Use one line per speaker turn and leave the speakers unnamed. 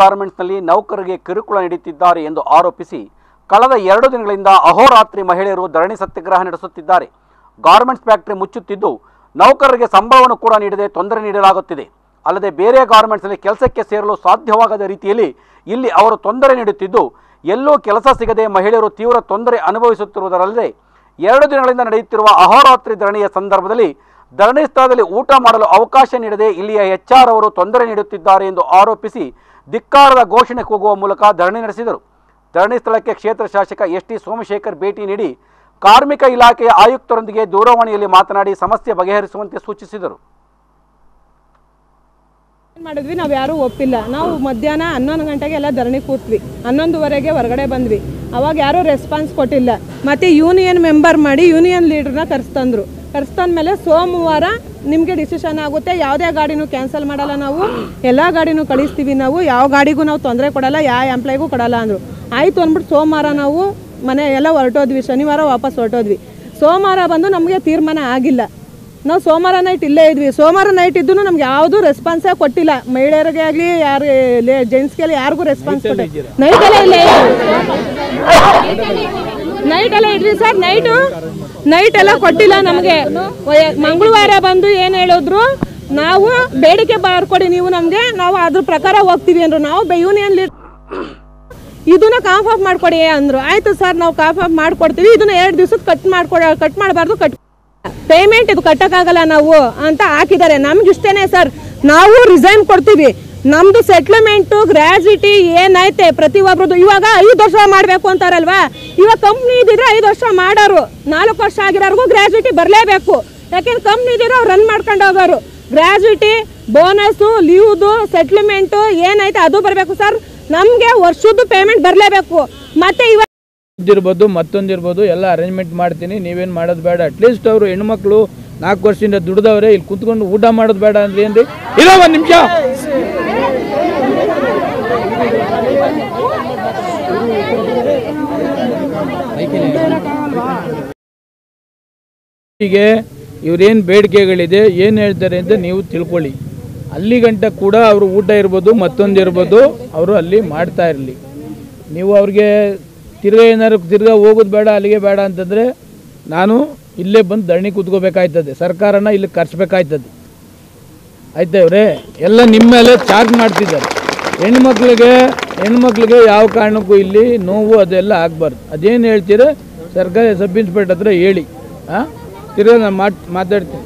ಗಾರ್ಮೆಂಟ್ಸ್ನಲ್ಲಿ ನೌಕರರಿಗೆ ಕಿರುಕುಳ ನೀಡುತ್ತಿದ್ದಾರೆ ಎಂದು ಆರೋಪಿಸಿ ಕಳೆದ ಎರಡು ದಿನಗಳಿಂದ ಅಹೋರಾತ್ರಿ ಮಹಿಳೆಯರು ಧರಣಿ ಸತ್ಯಾಗ್ರಹ ನಡೆಸುತ್ತಿದ್ದಾರೆ. ಗಾರ್ಮೆಂಟ್ಸ್ ಫ್ಯಾಕ್ಟರಿ ಮುಚ್ಚುತ್ತಿದ್ದು ನೌಕರರಿಗೆ ಸಂಬಳವನ್ನು ಕೂಡ ನೀಡದೆ ತೊಂದರೆ ನೀಡಲಾಗುತ್ತಿದೆ. ಅಲ್ಲದೆ ಬೇರೆ ಗಾರ್ಮೆಂಟ್ಸ್ನಲ್ಲಿ ಕೆಲಸಕ್ಕೆ ಸೇರಲು ಸಾಧ್ಯವಾಗದ ರೀತಿಯಲ್ಲಿ ಇಲ್ಲಿ ಅವರು ತೊಂದರೆ ನೀಡುತ್ತಿದ್ದು, ಎಲ್ಲೂ ಕೆಲಸ ಸಿಗದೆ ಮಹಿಳೆಯರು ತೀವ್ರ ತೊಂದರೆ ಅನುಭವಿಸುತ್ತಿರುವುದರಲ್ಲದೆ ಎರಡು ದಿನಗಳಿಂದ ನಡೆಯುತ್ತಿರುವ ಅಹೋರಾತ್ರಿ ಧರಣಿಯ ಸಂದರ್ಭದಲ್ಲಿ ಧರಣಿ ಸ್ಥಳದಲ್ಲಿ ಊಟ ಮಾಡಲು ಅವಕಾಶ ನೀಡದೆ ಇಲ್ಲಿಯ ಎಚ್ಆರ್ ಅವರು ತೊಂದರೆ ನೀಡುತ್ತಿದ್ದಾರೆ ಎಂದು ಆರೋಪಿಸಿ ಧಿಕ್ಕಾರದ ಘೋಷಣೆ ಕೂಗುವ ಮೂಲಕ ಧರಣಿ ನಡೆಸಿದರು. ಧರಣಿ ಸ್ಥಳಕ್ಕೆ ಕ್ಷೇತ್ರ ಶಾಸಕ ಎಸ್ ಟಿ ಸೋಮಶೇಖರ್ ಭೇಟಿ ನೀಡಿ ಕಾರ್ಮಿಕ ಇಲಾಖೆಯ ಆಯುಕ್ತರೊಂದಿಗೆ ದೂರವಾಣಿಯಲ್ಲಿ ಮಾತನಾಡಿ ಸಮಸ್ಯೆ ಬಗೆಹರಿಸುವಂತೆ ಸೂಚಿಸಿದರು.
ಮಾಡಿದ್ವಿ? ನಾವು ಯಾರೂ ಒಪ್ಪಿಲ್ಲ. ನಾವು ಮಧ್ಯಾಹ್ನ ಹನ್ನೊಂದು ಗಂಟೆಗೆ ಎಲ್ಲ ಧರಣಿ ಕೂತ್ವಿ. ಹನ್ನೊಂದುವರೆಗೆ ಹೊರಗಡೆ ಬಂದ್ವಿ. ಅವಾಗ ಯಾರೂ ರೆಸ್ಪಾನ್ಸ್ ಕೊಟ್ಟಿಲ್ಲ. ಮತ್ತೆ ಯೂನಿಯನ್ ಮೆಂಬರ್ ಮಾಡಿ ಯೂನಿಯನ್ ಲೀಡ್ರನ್ನ ಕರೆಸ್ತಂದ್ರು ಕರೆಸ್ತಂದ್ಮೇಲೆ ಸೋಮವಾರ ನಿಮಗೆ ಡಿಸಿಷನ್ ಆಗುತ್ತೆ. ಯಾವುದೇ ಗಾಡಿನೂ ಕ್ಯಾನ್ಸಲ್ ಮಾಡಲ್ಲ ನಾವು. ಎಲ್ಲ ಗಾಡಿನೂ ಕಳಿಸ್ತೀವಿ ನಾವು. ಯಾವ ಗಾಡಿಗೂ ನಾವು ತೊಂದರೆ ಕೊಡಲ್ಲ ಯಾವ ಎಂಪ್ಲಾಯ್ಗೂ ಕೊಡಲ್ಲ ಅಂದರು. ಆಯಿತು ಅಂದ್ಬಿಟ್ಟು ಸೋಮವಾರ ನಾವು ಮನೆ ಎಲ್ಲ ಹೊರಟೋದ್ವಿ. ಶನಿವಾರ ವಾಪಸ್ ಹೊರಟೋದ್ವಿ. ಸೋಮವಾರ ಬಂದು ನಮಗೆ ತೀರ್ಮಾನ ಆಗಿಲ್ಲ. ನಾವು ಸೋಮವಾರ ನೈಟ್ ಇಲ್ಲೇ ಇದ್ವಿ. ಸೋಮವಾರ ನೈಟ್ ಇದ್ದು ನಮ್ಗೆ ಯಾವುದೂ ರೆಸ್ಪಾನ್ಸೇ ಕೊಟ್ಟಿಲ್ಲ. ಮಹಿಳೆಯರಿಗೆ ಆಗಲಿ ಯಾರು ಜೆಂಟ್ಸ್ಗೆ ಯಾರಿಗೂ ರೆಸ್ಪಾನ್ಸ್ ಕೊಟ್ಟಿಲ್ಲ. ನೈಟಲ್ಲೇ ಇಲ್ಲೇ ನೈಟಲ್ಲೇ ಇದ್ವಿ ಸರ್. ನೈಟು ನೈಟ್ ಎಲ್ಲ ಕೊಟ್ಟಿಲ್ಲ ನಮಗೆ. ಮಂಗಳವಾರ ಬಂದು ಏನು ಹೇಳಿದ್ರು, ನಾವು ಬೇಡಿಕೆ ಬರ್ಕೊಡಿ, ನೀವು ನಮಗೆ, ನಾವು ಅದ್ರ ಪ್ರಕಾರ ಹೋಗ್ತೀವಿ ಅಂದ್ರು. ನಾವು ಯೂನಿಯನ್ ಇದನ್ನ ಕಾಫ್ ಆಫ್ ಮಾಡ್ಕೊಡಿ ಅಂದ್ರು. ಆಯ್ತು ಸರ್ ನಾವು ಕಾಫ್ ಆಫ್ ಮಾಡ್ಕೊಡ್ತೀವಿ. ಇದನ್ನ ಎರಡು ದಿವಸಕ್ಕೆ ಕಟ್ ಮಾಡ್ಕೊಡ ಕಟ್ ಮಾಡಬಾರ್ದು ಕಟ್ ಪೇಮೆಂಟ್ ಇದು ಕಟ್ಟಕ್ಕಾಗಲ್ಲ ನಾವು ಅಂತ ಹಾಕಿದ್ದಾರೆ. ನಮ್ಗೆ ಇಷ್ಟೇನೆ ಸರ್ ನಾವು ರಿಸೈನ್ ಕೊಡ್ತೀವಿ. ನಮ್ದು ಸೆಟ್ಲ್ಮೆಂಟು ಗ್ರಾಜ್ಯುಟಿ ಏನೈತೆ? ಪ್ರತಿ ಒಬ್ರದ್ದು ಇವಾಗ ಐದು ವರ್ಷ ಮಾಡಬೇಕು ಅಂತಾರಲ್ವಾ? ಇವಾಗ ಕಂಪ್ನಿ ಇದ್ದಿದ್ರೆ ಐದು ವರ್ಷ ಮಾಡೋರು. ನಾಲ್ಕು ವರ್ಷ ಆಗಿರೋರ್ಗೂ ಗ್ರಾಜ್ಯುಟಿ ಬರಲೇಬೇಕು. ಯಾಕೆಂದ್ರೆ ಕಂಪ್ನಿ ಇದ್ದಿದ್ರೆ ಅವ್ರು ರನ್ ಮಾಡ್ಕೊಂಡು ಹೋಗೋರು. ಗ್ರಾಜ್ಯುಟಿ ಬೋನಸ್ಸು ಲೀವ್ದು ಸೆಟ್ಲ್ಮೆಂಟು ಏನೈತೆ ಅದು ಬರಬೇಕು ಸರ್ ನಮಗೆ ವರ್ಷದ್ದು ಪೇಮೆಂಟ್ ಬರಲೇಬೇಕು. ಮತ್ತೆ ಇವಾಗ
ಮತ್ತೊಂದು ಇರ್ಬೋದು ಎಲ್ಲ ಅರೇಂಜ್ಮೆಂಟ್ ಮಾಡ್ತೀನಿ. ನೀವೇನು ಮಾಡೋದು ಬೇಡ. ಅಟ್ಲೀಸ್ಟ್ ಅವರು ಹೆಣ್ಮಕ್ಳು ನಾಲ್ಕು ವರ್ಷದಿಂದ ದುಡ್ದವ್ರೆ, ಇಲ್ಲಿ ಕುತ್ಕೊಂಡು ಊಟ ಮಾಡೋದು ಬೇಡ ಅಂದ್ರೆ ಏನ್ರಿ? ಇಲ್ಲ ಒಂದು ನಿಮಿಷ. ಹೀಗೆ ಇವ್ರೇನು ಬೇಡಿಕೆಗಳಿದೆ, ಏನು ಹೇಳ್ತಾರೆ ಅಂತ ನೀವು ತಿಳ್ಕೊಳ್ಳಿ. ಅಲ್ಲಿ ಗಂಟ ಕೂಡ ಅವರು ಊಟ ಇರ್ಬೋದು, ಮತ್ತೊಂದು ಇರ್ಬೋದು, ಅವರು ಅಲ್ಲಿ ಮಾಡ್ತಾ ಇರಲಿ. ನೀವು ಅವ್ರಿಗೆ ತಿರ್ಗಾ ಏನಾದ್ರು ತಿರ್ಗಾ ಹೋಗೋದು ಬೇಡ, ಅಲ್ಲಿಗೆ ಬೇಡ ಅಂತಂದರೆ ನಾನು ಇಲ್ಲೇ ಬಂದು ದಣಿ ಕೂತ್ಕೋಬೇಕಾಯ್ತದೆ, ಸರ್ಕಾರನ ಇಲ್ಲಿ ಕರ್ಸ್ಬೇಕಾಯ್ತದೆ. ಆಯ್ತಾ ಇವ್ರೆ? ಎಲ್ಲ ನಿಮ್ಮ ಮೇಲೆ ಚಾರ್ಜ್ ಮಾಡ್ತಿದ್ದಾರೆ. ಹೆಣ್ಮಕ್ಳಿಗೆ ಹೆಣ್ಮಕ್ಳಿಗೆ ಯಾವ ಕಾರಣಕ್ಕೂ ಇಲ್ಲಿ ನೋವು ಅದೆಲ್ಲ ಆಗಬಾರ್ದು. ಅದೇನು ಹೇಳ್ತೀರ? ಸರ್ಕಾರಿ ಸಬ್ ಇನ್ಸ್ಪೆಕ್ಟರ್ ಹತ್ರ ಹೇಳಿ. ಹಾಂ ತಿರ್ಗಾ ನಾನು ಮಾತ್ ಮಾತಾಡ್ತೀನಿ.